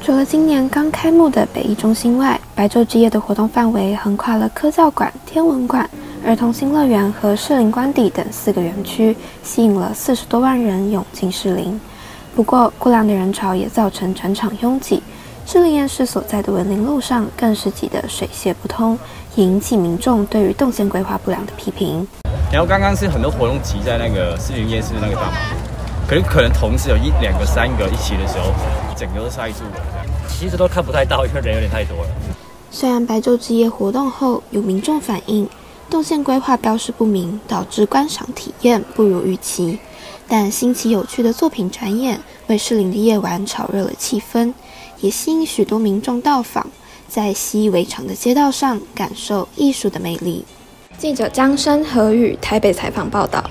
除了今年刚开幕的北艺中心外，白昼之夜的活动范围横跨了科教馆、天文馆。儿童新乐园和士林官邸等四个园区，吸引了四十多万人涌进士林。不过，过量的人潮也造成整场拥挤。士林夜市所在的文林路上更是挤得水泄不通，也引起民众对于动线规划不良的批评。然后刚刚是很多活动挤在那个士林夜市那个大马路，可是可能同时有一两个、三个一起的时候，整个都塞住了。其实都看不太到，因为人有点太多了。虽然白昼之夜活动后有民众反映。动线规划标示不明，导致观赏体验不如预期。但新奇有趣的作品展演，为适龄的夜晚炒热了气氛，也吸引许多民众到访，在习以为常的街道上感受艺术的魅力。记者江山何宇台北采访报道。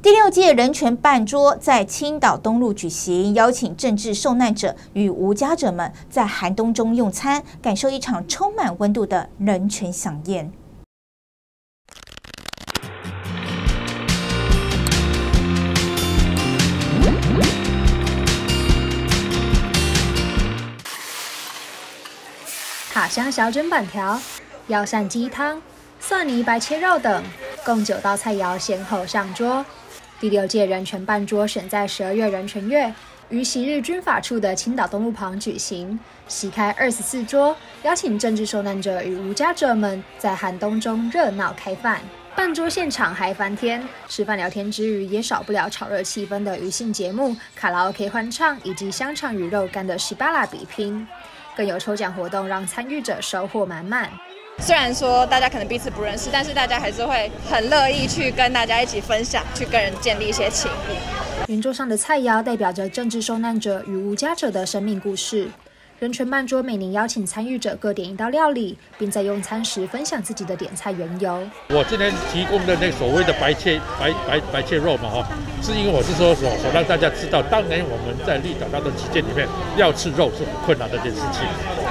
第六届人权办桌在青岛东路举行，邀请政治受难者与无家者们在寒冬中用餐，感受一场充满温度的人权飨宴。塔香小卷板条、药膳鸡汤、蒜泥白切肉等，共九道菜肴先后上桌。第六届人权办桌选在十二月人权月，于昔日军法处的青岛东路旁举行，席开二十四桌，邀请政治受难者与无家者们在寒冬中热闹开饭。半桌现场嗨翻天，吃饭聊天之余，也少不了炒热气氛的娱性节目、卡拉 OK 欢唱以及香肠与肉干的西巴拉比拼。更有抽奖活动，让参与者收获满满。虽然说大家可能彼此不认识，但是大家还是会很乐意去跟大家一起分享，去跟人建立一些情谊。圆桌上的菜肴代表着政治受难者与无家者的生命故事。人权办桌每年邀请参与者各点一道料理，并在用餐时分享自己的点菜缘由。我今天提供的那所谓的白切白白白切肉嘛哈，是因为我是说说想让大家知道，当年我们在绿岛那段期间里面要吃肉是很困难的一件事情，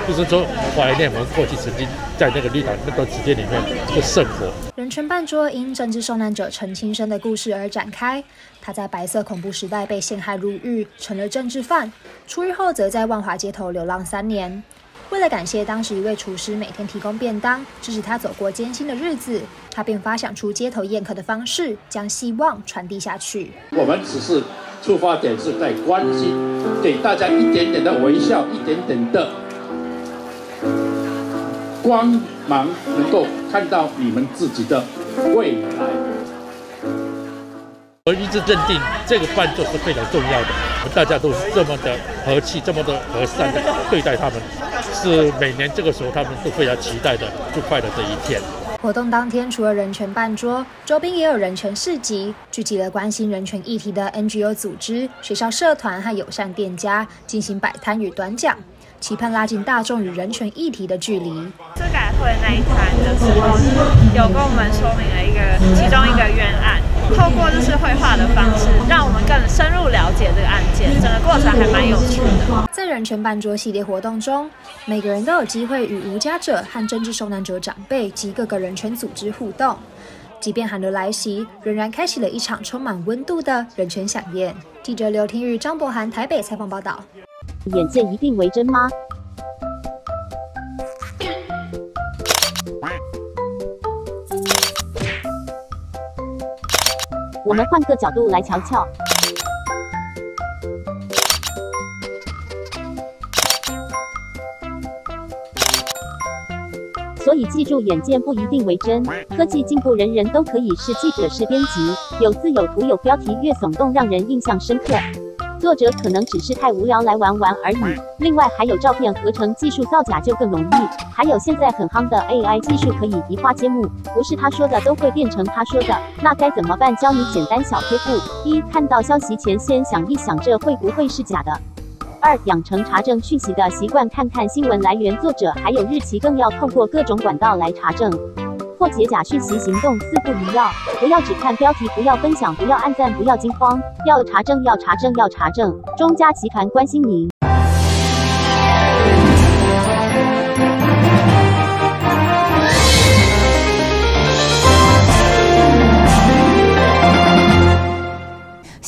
就是说怀念我们过去曾经在那个绿岛那段期间里面的生活。人权半桌因政治受难者陈清生的故事而展开。他在白色恐怖时代被陷害入狱，成了政治犯。出狱后，则在万华街头流浪三年。为了感谢当时一位厨师每天提供便当，支持他走过艰辛的日子，他便发想出街头宴客的方式，将希望传递下去。我们只是出发点是在关心，给大家一点点的微笑，一点点的光芒，能够看到你们自己的未来。我一直认定这个伴奏是非常重要的，我们大家都是这么的和气，这么的和善的对待他们，是每年这个时候他们都非常期待的最快乐这一天。活动当天，除了人权办桌，周边也有人权市集，聚集了关心人权议题的 NGO 组织、学校社团和友善店家，进行摆摊与短讲，期盼拉近大众与人权议题的距离。社改会那一摊的时候，有跟我们说明了一个其中一个冤案。透过就是绘画的方式，让我们更深入了解这个案件，整个过程还蛮有趣的。在人权办桌系列活动中，每个人都有机会与无家者和政治受难者长辈及各个人权组织互动。即便寒流来袭，仍然开启了一场充满温度的人权飨宴。记者刘庭玉、张博涵台北采访报道。眼见一定为真吗？我们换个角度来瞧瞧。所以记住，眼见不一定为真。科技进步，人人都可以是记者、是编辑，有字有图有标题，越耸动让人印象深刻。作者可能只是太无聊来玩玩而已。另外还有照片合成技术造假就更容易，还有现在很夯的 AI 技术可以移花接木，不是他说的都会变成他说的，那该怎么办？教你简单小贴步：一、看到消息前先想一想，这会不会是假的？二、养成查证讯息的习惯，看看新闻来源、作者还有日期，更要透过各种管道来查证。破解假讯息行动四不一要：不要只看标题，不要分享，不要按赞，不要惊慌，要查证，要查证，要查证。中嘉集团关心您。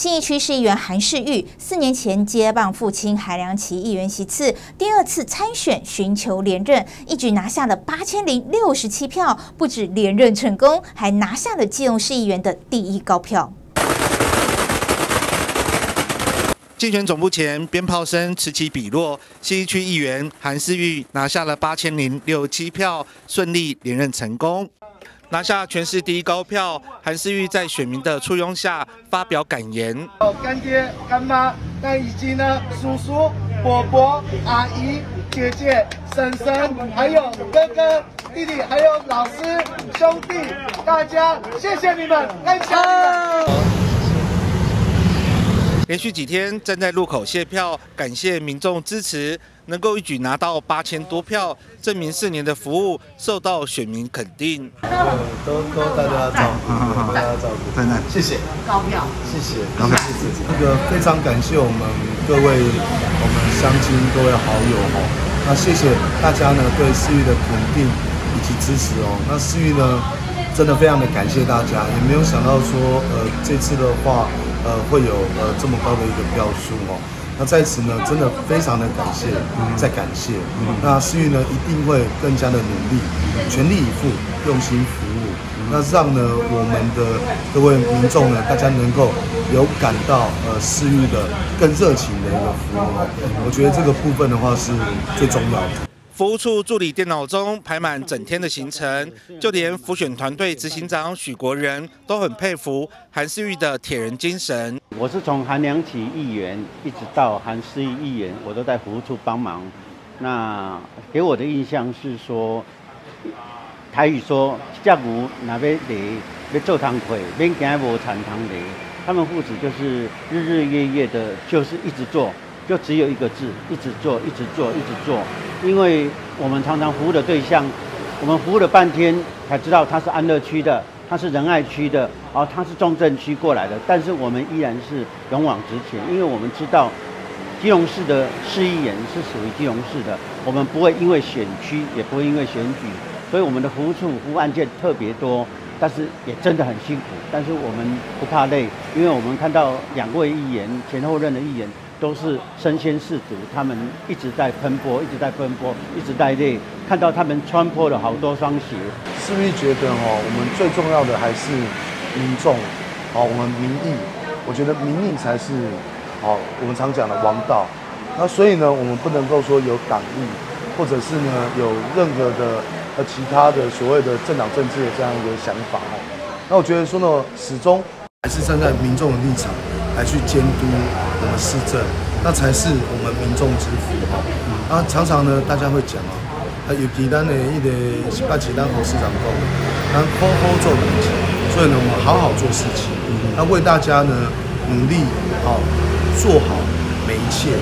新义区市议员韩世玉四年前接棒父亲韩良奇议员席次，第二次参选寻求连任，一举拿下了八千零六十七票，不止连任成功，还拿下了基隆市议员的第一高票。竞选总部前，鞭炮声此起彼落，新义区议员韩世玉拿下了八千零六七票，顺利连任成功。拿下全市第一高票，韩世玉在选民的簇拥下发表感言：干爹、干妈，那以及呢叔叔、伯伯、阿姨、姐姐、婶婶，还有哥哥、弟弟，还有老师、兄弟，大家谢谢你们，感谢你们。连续几天站在路口谢票，感谢民众支持，能够一举拿到八千多票，证明四年的服务受到选民肯定。都都大家照顾，大家照顾，真的谢谢。高票，谢谢。高票。那个非常感谢。我们各位我们乡亲各位好友哈，那谢谢。大家呢对思域的肯定以及支持哦。那思域呢真的非常的感谢大家，也没有想到说呃这次的话。呃，会有呃这么高的一个票数哦，那在此呢，真的非常的感谢，再感谢。那思域呢，一定会更加的努力，全力以赴，用心服务。那让呢我们的各位民众呢，大家能够有感到呃思域的更热情的一个服务哦。我觉得这个部分的话是最重要的。服务处助理电脑中排满整天的行程，就连辅选团队执行长许国仁都很佩服韩世玉的铁人精神。我是从韩良启议员一直到韩世玉议员，我都在服务处帮忙。那给我的印象是说，台语说“家母那边得要做堂会，免惊无产堂的”，他们父子就是日日夜夜的，就是一直做。就只有一个字，一直做，一直做，一直做。因为我们常常服务的对象，我们服务了半天才知道他是安乐区的，他是仁爱区的，哦，他是重症区过来的。但是我们依然是勇往直前，因为我们知道基隆市的市议员是属于基隆市的，我们不会因为选区，也不会因为选举，所以我们的服务处服务案件特别多，但是也真的很辛苦。但是我们不怕累，因为我们看到两位议员前后任的议员。都是身先士卒，他们一直在奔波，一直在奔波，一直在累。看到他们穿破了好多双鞋，是不是觉得哦，我们最重要的还是民众，哦，我们民意，我觉得民意才是，哦，我们常讲的王道。那所以呢，我们不能够说有党意，或者是呢有任何的呃其他的所谓的政党政治的这样一个想法哦。那我觉得说呢，始终还是站在民众的立场。来去监督我们市政，那才是我们民众之福哈。啊，常常呢，大家会讲啊，啊，尤其咱的一个十八期当侯市长讲，咱好好做事情，所以呢，我们好好做事情，那为大家呢努力好做好每一切。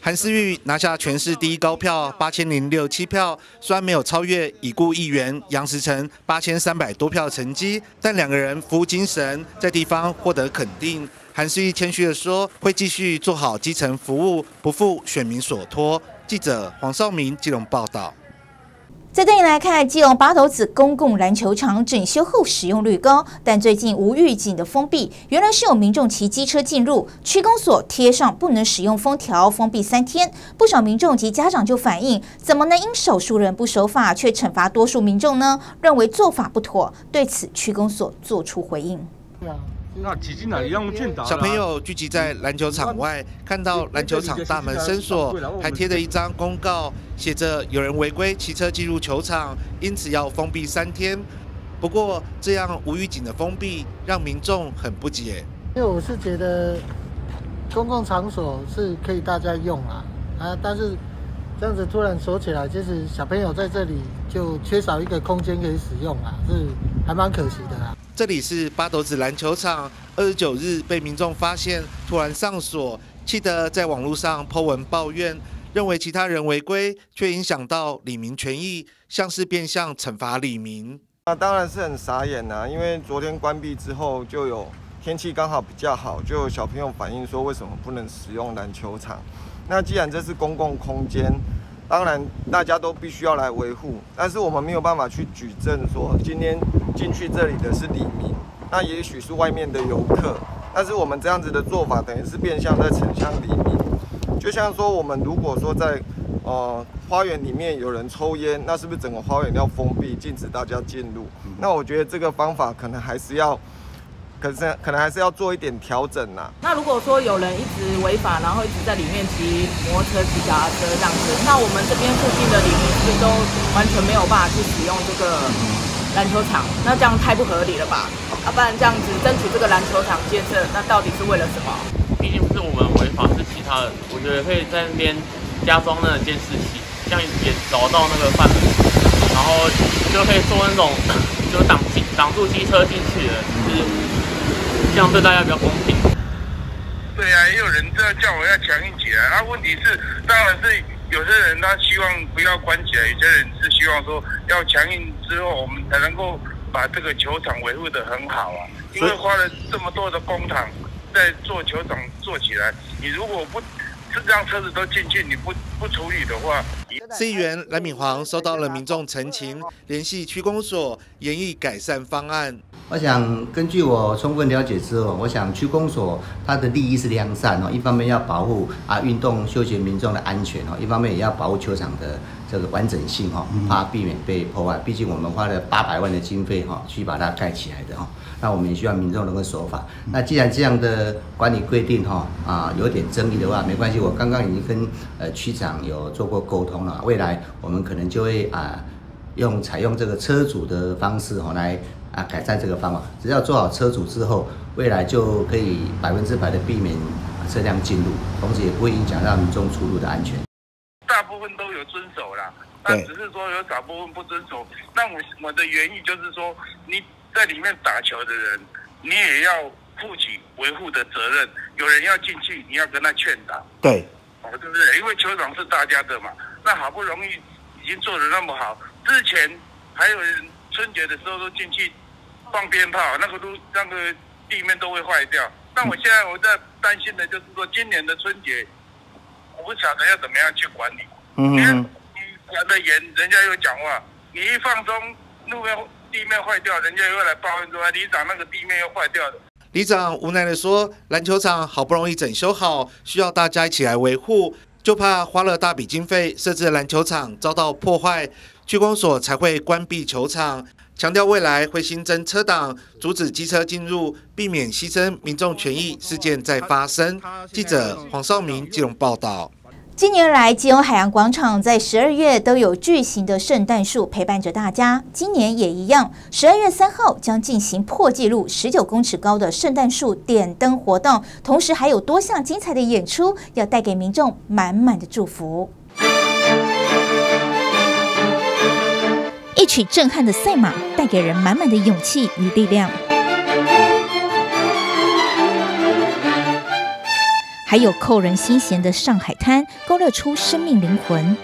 韩思玉拿下全市第一高票八千零六七票，虽然没有超越已故议员杨时成八千三百多票成绩，但两个人服务精神在地方获得肯定。韩世玉谦虚地说：“会继续做好基层服务，不负选民所托。”记者黄少明基隆报道。再带你来看，基隆八斗子公共篮球场整修后使用率高，但最近无预警的封闭，原来是有民众骑机车进入，区公所贴上不能使用封条，封闭三天。不少民众及家长就反映，怎么能因少数人不守法，却惩罚多数民众呢？认为做法不妥，对此区公所做出回应。小朋友聚集在篮球场外，看到篮球场大门深锁，还贴着一张公告，写着有人违规骑车进入球场，因此要封闭三天。不过，这样无预警的封闭让民众很不解。因为我是觉得公共场所是可以大家用啊，啊，但是这样子突然锁起来，其实小朋友在这里就缺少一个空间可以使用啊，是还蛮可惜的啊。这里是八斗子篮球场，二十九日被民众发现突然上锁，气得在网络上 po 文抱怨，认为其他人违规却影响到李明权益，像是变相惩罚李明。那当然是很傻眼呐，因为昨天关闭之后就有天气刚好比较好，就有小朋友反映说为什么不能使用篮球场？那既然这是公共空间。当然，大家都必须要来维护，但是我们没有办法去举证说今天进去这里的是李明，那也许是外面的游客，但是我们这样子的做法等于是变相在逞向李明。就像说，我们如果说在呃花园里面有人抽烟，那是不是整个花园要封闭，禁止大家进入？那我觉得这个方法可能还是要。可是可能还是要做一点调整呐。那如果说有人一直违法，然后一直在里面骑摩托车、骑脚踏车这样子，那我们这边附近的邻居都完全没有办法去使用这个篮球场，那这样太不合理了吧？要不然这样子争取这个篮球场建设，那到底是为了什么？毕竟不是我们违法，是其他人。我觉得可以在那边加装那个监视器，这样也找到那个犯人，然后就可以做那种就挡挡住机车进去的，就是。这样对大家比较公平。对啊，也有人这样叫我要强硬起来。啊，问题是，当然是有些人他希望不要关起来，有些人是希望说要强硬之后，我们才能够把这个球场维护的很好啊。因为花了这么多的公帑在做球场做起来，你如果不这辆车子都进去，你不不处理的话，市议员蓝敏煌收到了民众陈情，联系区公所研议改善方案。我想根据我充分了解之后，我想区公所它的利益是良善哦，一方面要保护啊运动休闲民众的安全哦，一方面也要保护球场的这个完整性哈，怕避免被破坏。毕竟我们花了八百万的经费哈，去把它盖起来的哈，那我们也希望民众能够守法。那既然这样的管理规定哈啊有点争议的话，没关系，我刚刚已经跟呃区长有做过沟通了，未来我们可能就会啊用采用这个车主的方式哈来。啊，改善这个方法，只要做好车主之后，未来就可以百分之百的避免车辆进入，同时也不会影响到民众出入的安全。大部分都有遵守啦，但只是说有少部分不遵守。那我我的原意就是说，你在里面打球的人，你也要负起维护的责任。有人要进去，你要跟他劝导。对，哦，对不对？因为球场是大家的嘛。那好不容易已经做的那么好，之前还有人春节的时候都进去。放鞭炮，那个都那个地面都会坏掉。但我现在我在担心的就是说，今年的春节，我不晓得要怎么样去管理。嗯。你管的严，人家又讲话；你一放松，路面地面坏掉，人家又来抱怨说，里长那个地面又坏掉了。里长无奈的说：“篮球场好不容易整修好，需要大家一起来维护，就怕花了大笔经费设置篮球场遭到破坏，区公所才会关闭球场。”强调未来会新增车挡，阻止机车进入，避免牺牲民众权益事件再发生。记者黄少明金融报道。今年来，基隆海洋广场在十二月都有巨型的圣诞树陪伴着大家，今年也一样。十二月三号将进行破纪录十九公尺高的圣诞树点灯活动，同时还有多项精彩的演出，要带给民众满满的祝福。一曲震撼的赛马，带给人满满的勇气与力量。还有扣人心弦的上海滩，勾勒出生命灵魂。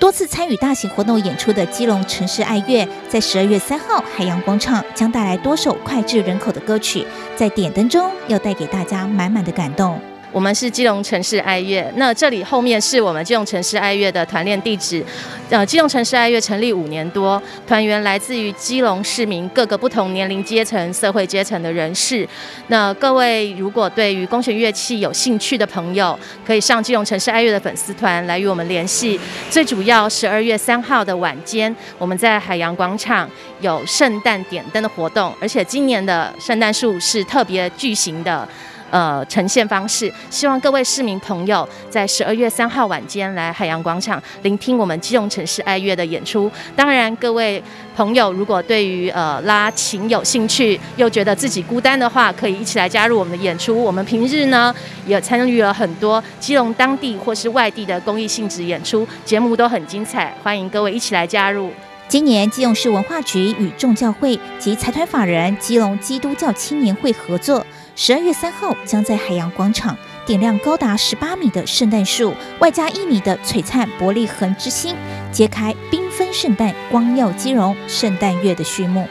多次参与大型活动演出的基隆城市爱乐，在十二月三号海洋广场将带来多首脍炙人口的歌曲，在点灯中要带给大家满满的感动。我们是基隆城市爱乐，那这里后面是我们基隆城市爱乐的团练地址。呃，基隆城市爱乐成立五年多，团员来自于基隆市民各个不同年龄阶层、社会阶层的人士。那各位如果对于弓弦乐器有兴趣的朋友，可以上基隆城市爱乐的粉丝团来与我们联系。最主要十二月三号的晚间，我们在海洋广场有圣诞点灯的活动，而且今年的圣诞树是特别巨型的。呃，呈现方式，希望各位市民朋友在十二月三号晚间来海洋广场聆听我们基隆城市爱乐的演出。当然，各位朋友如果对于呃拉琴有兴趣，又觉得自己孤单的话，可以一起来加入我们的演出。我们平日呢也参与了很多基隆当地或是外地的公益性质演出，节目都很精彩，欢迎各位一起来加入。今年基隆市文化局与众教会及财团法人基隆基督教青年会合作。十二月三号，将在海洋广场点亮高达十八米的圣诞树，外加一米的璀璨伯利恒之星，揭开缤纷圣诞、光耀基隆圣诞月的序幕。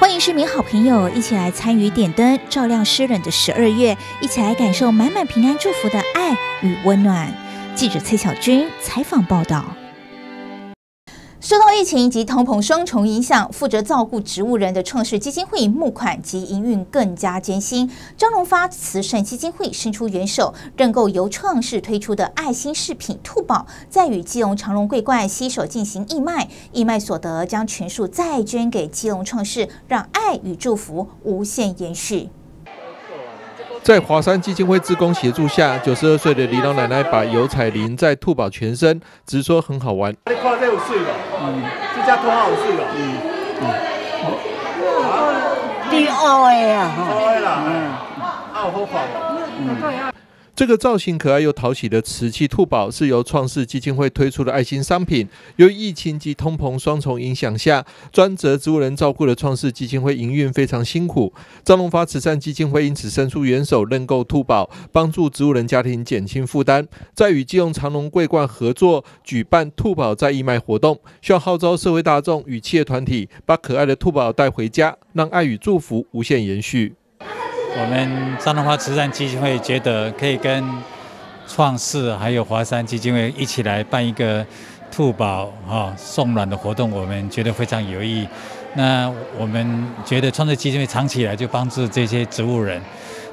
欢迎市民好朋友一起来参与点灯，照亮湿冷的十二月，一起来感受满满平安祝福的爱与温暖。记者崔小军采访报道。受到疫情及通膨双重影响，负责照顾植物人的创世基金会募款及营运更加艰辛。张荣发慈善基金会伸出援手，认购由创世推出的爱心饰品兔宝，再与基隆长隆桂冠携手进行义卖，义卖所得将全数再捐给基隆创世，让爱与祝福无限延续。在华山基金会职工协助下，九十二岁的李老奶奶把油彩淋在兔宝全身，直说很好玩。你看这有水吧？嗯，这家兔好有水吧？嗯嗯。第二个呀，哈。啦，嗯，好好看哦。嗯。这个造型可爱又讨喜的瓷器兔宝是由创世基金会推出的爱心商品。由于疫情及通膨双重影响下，专责植物人照顾的创世基金会营运非常辛苦。张龙发慈善基金会因此伸出援手，认购兔宝，帮助植物人家庭减轻负担。在与基隆长隆桂冠合作举办兔宝在义卖活动，需要号召社会大众与企业团体把可爱的兔宝带回家，让爱与祝福无限延续。我们张龙花慈善基金会觉得可以跟创世还有华山基金会一起来办一个兔宝哈送卵的活动，我们觉得非常有意义。那我们觉得创世基金会长期以来就帮助这些植物人，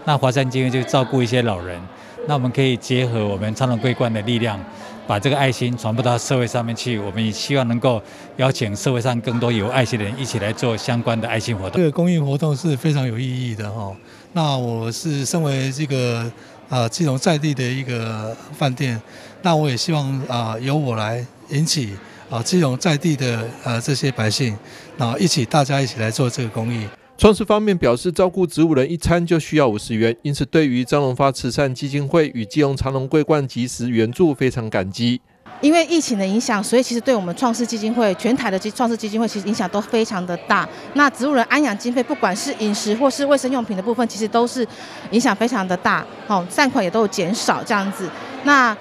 那华山基金会就照顾一些老人。那我们可以结合我们长隆桂冠的力量，把这个爱心传播到社会上面去。我们也希望能够邀请社会上更多有爱心的人一起来做相关的爱心活动。这个公益活动是非常有意义的哈。那我是身为这个啊基隆在地的一个饭店，那我也希望啊由我来引起啊基隆在地的呃这些百姓，然后一起大家一起来做这个公益。创世方面表示，照顾植物人一餐就需要五十元，因此对于张荣发慈善基金会与基隆长隆桂冠及时援助非常感激。因为疫情的影响，所以其实对我们创世基金会全台的基创世基金会其实影响都非常的大。那植物人安养经费，不管是饮食或是卫生用品的部分，其实都是影响非常的大。好，善款也都有减少这样子。那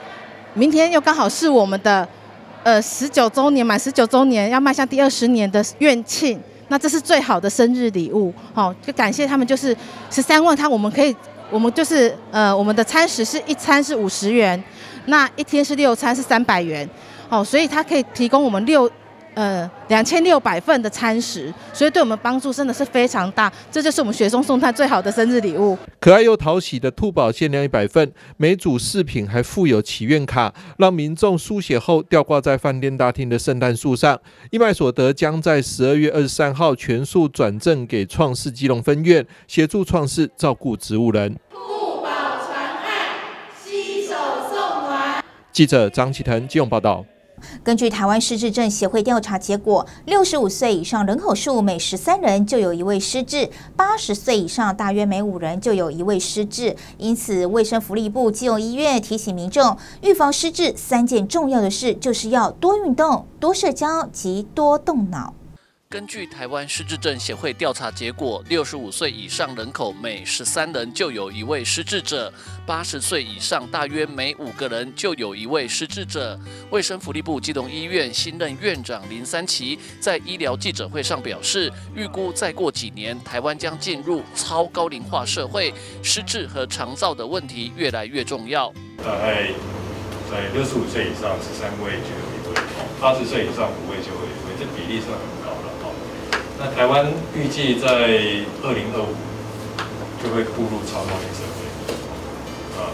明天又刚好是我们的呃十九周年，满十九周年要迈向第二十年的院庆，那这是最好的生日礼物。好，就感谢他们，就是十三万，他我们可以，我们就是呃我们的餐食是一餐是五十元。那一天是六餐是三百元，哦，所以他可以提供我们六呃两千六百份的餐食，所以对我们帮助真的是非常大。这就是我们雪松送炭最好的生日礼物。可爱又讨喜的兔宝限量一百份，每组饰品还附有祈愿卡，让民众书写后吊挂在饭店大厅的圣诞树上。义卖所得将在十二月二十三号全数转赠给创世基隆分院，协助创世照顾植物人。兔宝传爱，亲手送暖记者张启腾金融报道。根据台湾失智症协会调查结果，六十五岁以上人口数每十三人就有一位失智，八十岁以上大约每五人就有一位失智。因此，卫生福利部基隆医院提醒民众，预防失智三件重要的事，就是要多运动、多社交及多动脑。根据台湾失智症协会调查结果，六十五岁以上人口每十三人就有一位失智者，八十岁以上大约每五个人就有一位失智者。卫生福利部基隆医院新任院长林三奇在医疗记者会上表示，预估再过几年，台湾将进入超高龄化社会，失智和长照的问题越来越重要。大概在六十五岁以上十三位就有一位，八十岁以上五位就有一位，这比例算很。那台湾预计在二零二五就会步入超高龄社会，啊，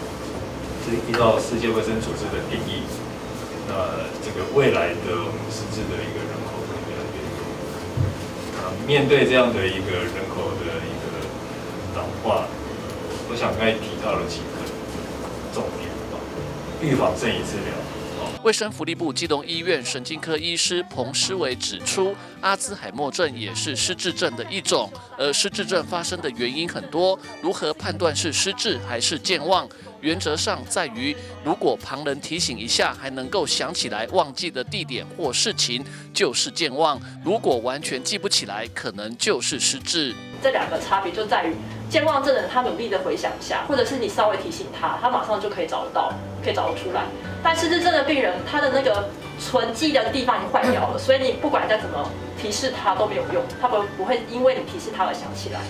这依照世界卫生组织的定义，那这个未来的我们实质的一个人口会越来越多。啊，面对这样的一个人口的一个老化，我想刚才提到了几个重点啊，预防胜于治疗。卫生福利部基隆医院神经科医师彭诗伟指出，阿兹海默症也是失智症的一种，而失智症发生的原因很多，如何判断是失智还是健忘？原则上在于，如果旁人提醒一下还能够想起来忘记的地点或事情，就是健忘；如果完全记不起来，可能就是失智。这两个差别就在于，健忘症的人他努力的回想一下，或者是你稍微提醒他，他马上就可以找得到，可以找得出来。但失智症的病人，他的那个存记的地方已经坏掉了，所以你不管再怎么提示他都没有用，他不不会因为你提示他而想起来。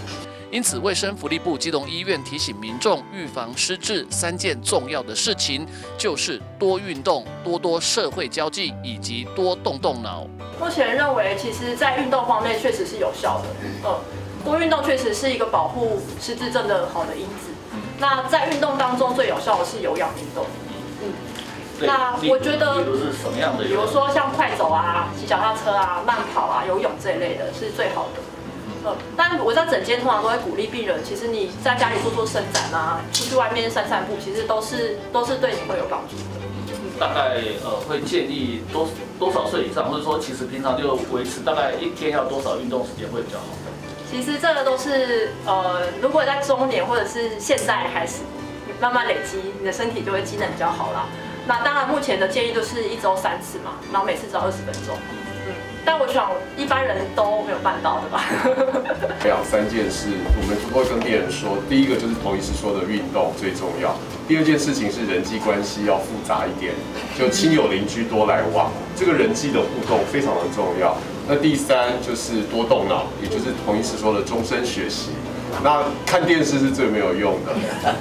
因此，卫生福利部基隆医院提醒民众预防失智三件重要的事情，就是多运动、多多社会交际以及多动动脑。目前认为，其实在运动方面确实是有效的。嗯，多运动确实是一个保护失智症的好的因子。那在运动当中最有效的是有氧运动。嗯，那我觉得，比如是什么样的？比如说像快走啊、骑脚踏车啊、慢跑啊、游泳这一类的，是最好的。嗯，但我在整间通常都会鼓励病人，其实你在家里做做伸展啊，出去外面散散步，其实都是都是对你会有帮助的。大概呃会建议多多少岁以上，或者说其实平常就维持大概一天要多少运动时间会比较好？其实这个都是呃，如果在中年或者是现在开始慢慢累积，你的身体就会机能比较好啦。那当然目前的建议就是一周三次嘛，然后每次只要二十分钟。但我想一般人都没有办到的吧。两三件事，我们都会跟病人说，第一个就是同医师说的运动最重要，第二件事情是人际关系要复杂一点，就亲友邻居多来往，这个人际的互动非常的重要。那第三就是多动脑，也就是同医师说的终身学习。那看电视是最没有用的，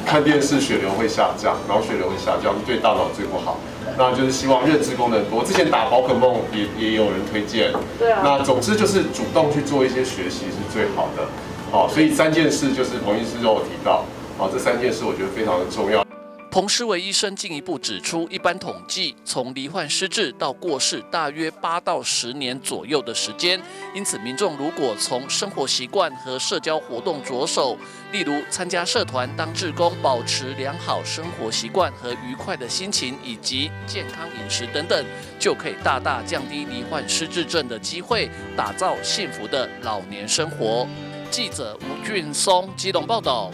看电视血流会下降，脑血流会下降，对大脑最不好。那就是希望认知功能多。之前打宝可梦也也有人推荐。对啊。那总之就是主动去做一些学习是最好的。好，所以三件事就是彭医师都有提到。好，这三件事我觉得非常的重要。彭诗伟医生进一步指出，一般统计，从罹患失智到过世，大约八到十年左右的时间。因此，民众如果从生活习惯和社交活动着手，例如参加社团、当志工、保持良好生活习惯和愉快的心情，以及健康饮食等等，就可以大大降低罹患失智症的机会，打造幸福的老年生活。记者吴俊松基隆报道。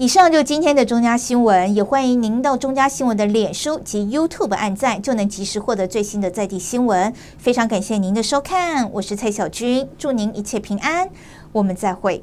以上就今天的中嘉新闻，也欢迎您到中嘉新闻的脸书及 YouTube 按赞，就能及时获得最新的在地新闻。非常感谢您的收看，我是蔡小军，祝您一切平安，我们再会。